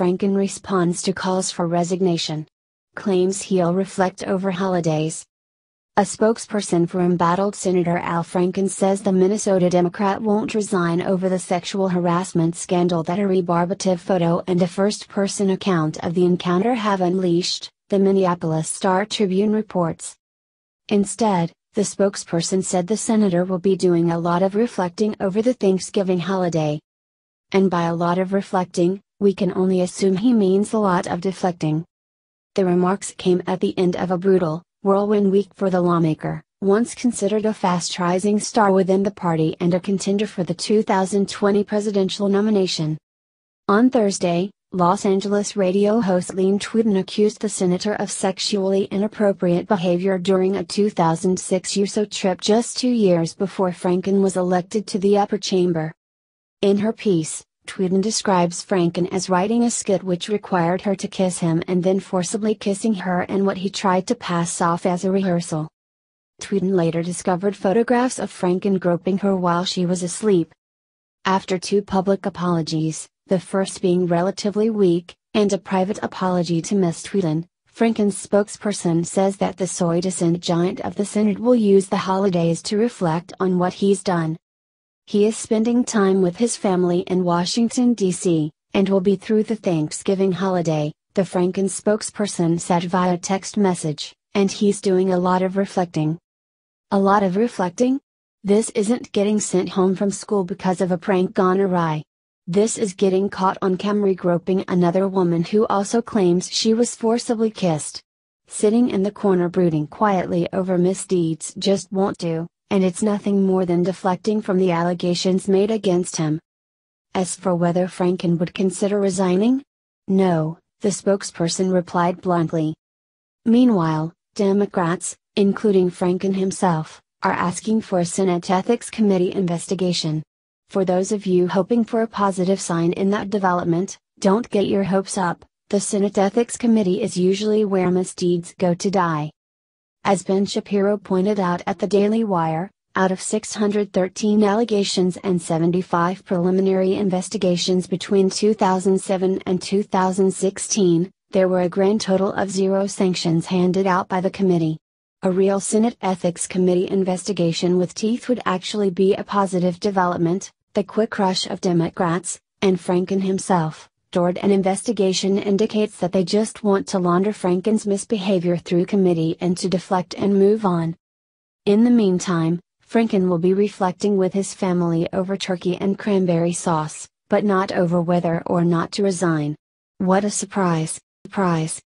Franken responds to calls for resignation. Claims he'll reflect over holidays. A spokesperson for embattled Senator Al Franken says the Minnesota Democrat won't resign over the sexual harassment scandal that a rebarbative photo and a first person account of the encounter have unleashed, the Minneapolis Star Tribune reports. Instead, the spokesperson said the senator will be doing a lot of reflecting over the Thanksgiving holiday. And by a lot of reflecting, we can only assume he means a lot of deflecting. The remarks came at the end of a brutal, whirlwind week for the lawmaker, once considered a fast rising star within the party and a contender for the 2020 presidential nomination. On Thursday, Los Angeles radio host Leeann Tweeden accused the senator of sexually inappropriate behavior during a 2006 USO trip just two years before Franken was elected to the upper chamber. In her piece, Tweeden describes Franken as writing a skit which required her to kiss him and then forcibly kissing her and what he tried to pass off as a rehearsal. Tweeden later discovered photographs of Franken groping her while she was asleep. After two public apologies, the first being relatively weak, and a private apology to Ms. Tweeden, Franken's spokesperson says that the soi-disant giant of the Senate will use the holidays to reflect on what he's done. He is spending time with his family in Washington, D.C., and will be through the Thanksgiving holiday, the Franken spokesperson said via text message, and he's doing a lot of reflecting. A lot of reflecting? This isn't getting sent home from school because of a prank gone awry. This is getting caught on camera groping another woman who also claims she was forcibly kissed. Sitting in the corner brooding quietly over misdeeds just won't do, and it's nothing more than deflecting from the allegations made against him. As for whether Franken would consider resigning? No, the spokesperson replied bluntly. Meanwhile, Democrats, including Franken himself, are asking for a Senate Ethics Committee investigation. For those of you hoping for a positive sign in that development, don't get your hopes up, the Senate Ethics Committee is usually where misdeeds go to die. As Ben Shapiro pointed out at the Daily Wire, out of 613 allegations and 75 preliminary investigations between 2007 and 2016, there were a grand total of zero sanctions handed out by the committee. A real Senate Ethics Committee investigation with teeth would actually be a positive development, the quick rush of Democrats, and Franken himself, toward an investigation indicates that they just want to launder Franken's misbehavior through committee and to deflect and move on. In the meantime, Franken will be reflecting with his family over turkey and cranberry sauce, but not over whether or not to resign. What a surprise, surprise.